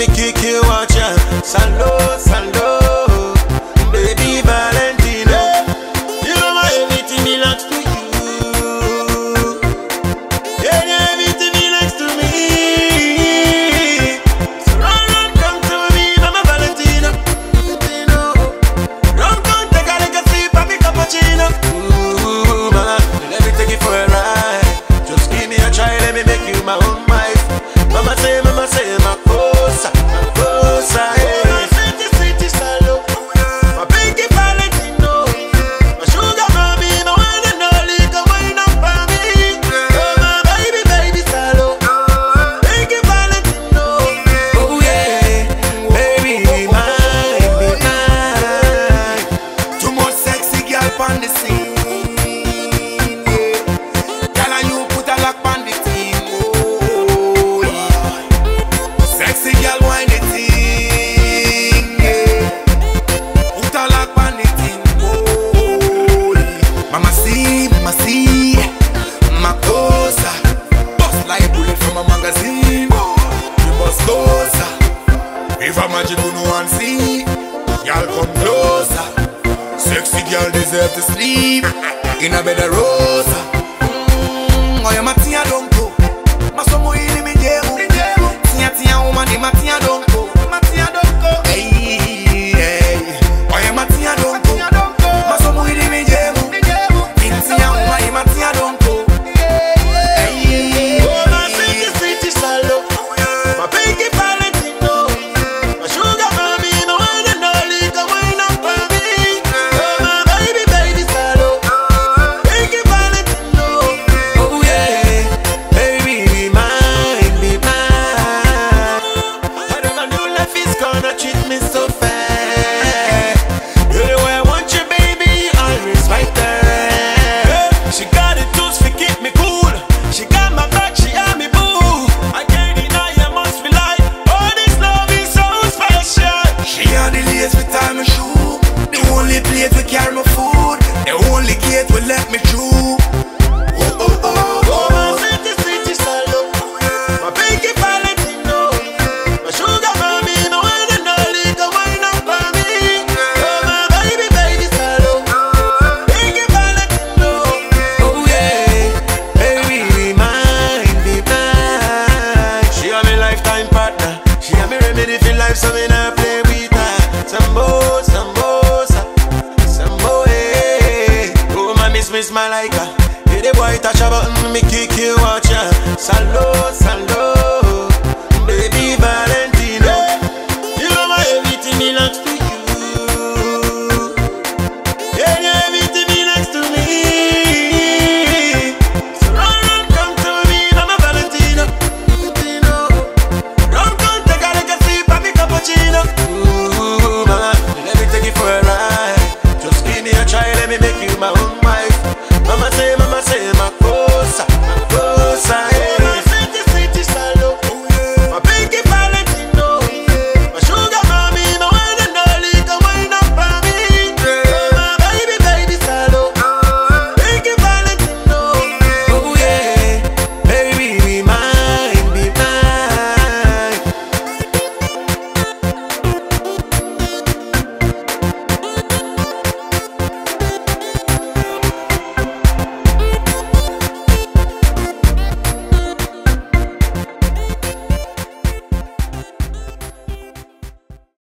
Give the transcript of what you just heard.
me kick you girl, come closer. Sexy girl deserve to sleep in a bed of rosa. Mm, oh, you're my I don't wife, so me not play with her. Sambo, sambo, sambo, hey. Oh, my miss, miss, my like her. Hey, the boy touch a button, me kick you watch yeah. Salo, salo. let me make you my own.